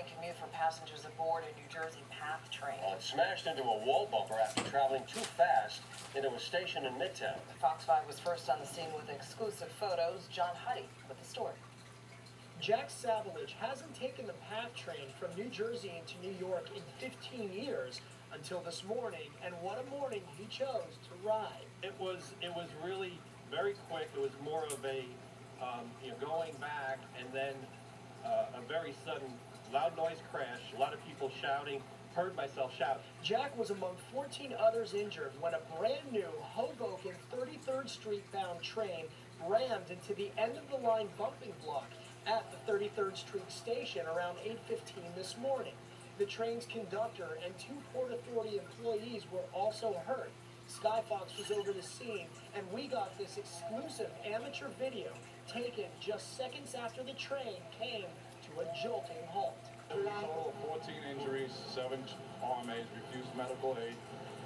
morning commute for passengers aboard a New Jersey PATH train. Well, it smashed into a wall bumper after traveling too fast into a station in Midtown. Fox 5 was first on the scene with exclusive photos. John Huddy with the story. Jack Savalich hasn't taken the PATH train from New Jersey into New York in 15 years until this morning, and what a morning he chose to ride. It was it was really very quick. It was more of a um, you know going back and then uh, a very sudden loud noise crash. A lot of people shouting. Heard myself shout. Jack was among 14 others injured when a brand new Hoboken 33rd Street bound train rammed into the end of the line bumping block at the 33rd Street station around 8:15 this morning. The train's conductor and two Port Authority employees were also hurt. Skyfox was over the scene, and we got this exclusive amateur video taken just seconds after the train came to a jolting total of 14 injuries, seven RMAs, refused medical aid,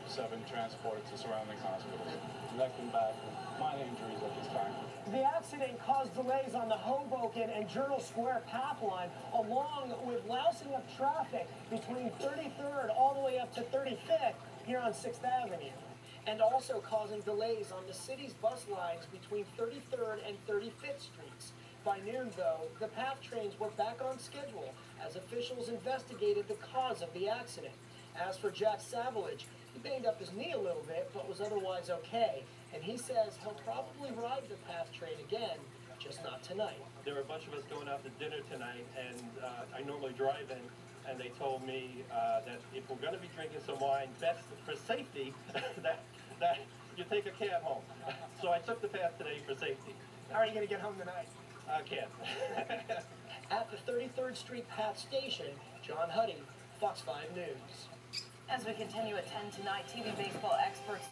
seven transported to surrounding hospitals. Neck and back, minor injuries at this time. The accident caused delays on the Hoboken and Journal Square path line, along with lousing of traffic between 33rd all the way up to 35th here on 6th Avenue. And also causing delays on the city's bus lines between 33rd and 35th Streets. By noon, though, the PATH trains were back on schedule as officials investigated the cause of the accident. As for Jack Savalich, he banged up his knee a little bit, but was otherwise okay. And he says he'll probably ride the PATH train again, just not tonight. There were a bunch of us going out to dinner tonight, and uh, I normally drive in. And they told me uh, that if we're going to be drinking some wine, best for safety, that that you take a cab home. So I took the path today for safety. How are you going to get home tonight? At the 33rd Street PATH station, John Huddy, Fox 5 News. As we continue at 10 tonight, TV baseball experts